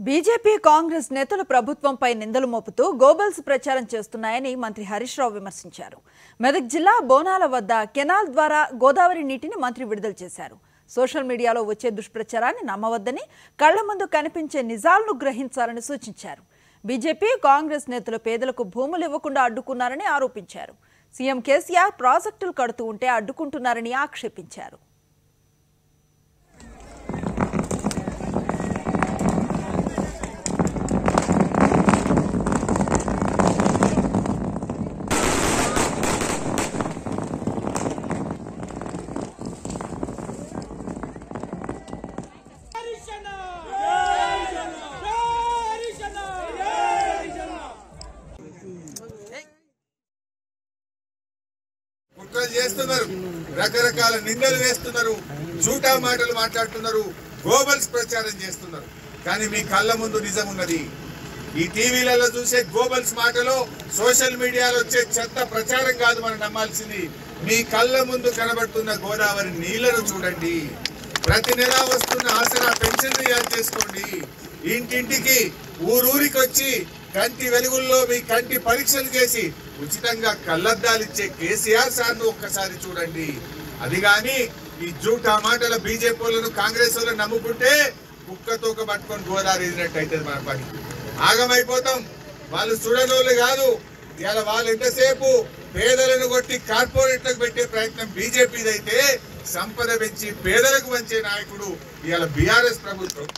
BJP Congress నేతలు ప్రభుత్వంపై నిందలు మోపుతూ గోబల్స్ ప్రచారం చేస్తున్నాయని మంత్రి హరీష్ రావు విమర్శించారు. మెదక్ జిల్లా బోనాల వద్ద కెనాల్ ద్వారా గోదావరి నీటిని మంత్రి విడుదల చేశారు. సోషల్ మీడియాలో వచ్చే దుష్ప్రచారాన్ని నమ్మవద్దని కళ్ళ ముందు కనిపించే నిజాలను గ్రహించాలని సూచించారు. బీజేపీ కాంగ్రెస్ నేతలు పేదలకు భూములు ఇవ్వకుండా అడ్డుకున్నారని ఆరోపించారు. సీఎం కేసీఆర్ ప్రాజెక్టులు కడుతూ ఉంటే అడ్డుకుంటున్నారని ఆక్షేపించారు. కుట్రలు చేస్తున్నారు. రకరకాల నిందలు వేస్తున్నారు. జూటా మాటలు మాట్లాడుతున్నారు. గోబల్స్ ప్రచారం చేస్తున్నారు. కానీ మీ కళ్ళ ముందు నిజం ఉన్నది. ఈ టీవీలలో చూసే గోబల్స్ మాటలో సోషల్ మీడియాలో వచ్చే చెత్త ప్రచారం కాదు మనం నమ్మాల్సింది. మీ కళ్ళ ముందు కనబడుతున్న గోదావరి నీళ్ళను చూడండి. ప్రతి నెల వస్తున్న ఆసరా పెన్షన్ యాడ్ చేసుకోండి. ఇంటింటికి ఊరూరికి వచ్చి కంటి వెలుగుల్లో మీ కంటి పరీక్షలు చేసి ఉచితంగా కళ్ళద్దాలు ఇచ్చే కేసీఆర్ సార్ను ఒక్కసారి చూడండి. అది గాని ఈ జూటా మాటల బీజేపీ వాళ్ళను కాంగ్రెస్ వాళ్ళని నమ్ముకుంటే కుక్క తోక పట్టుకొని గోదావరి ఎదినట్టు అవుతుంది మన పని. ఆగమైపోతాం. వాళ్ళు చూడనోళ్ళు కాదు. ఇవాళ వాళ్ళు ఎంతసేపు పేదలను కొట్టి కార్పొరేట్లకు పెట్టే ప్రయత్నం బీజేపీదైతే సంపద పెంచి పేదలకు మంచే నాయకుడు ఇవాళ బీఆర్ఎస్ ప్రభుత్వం.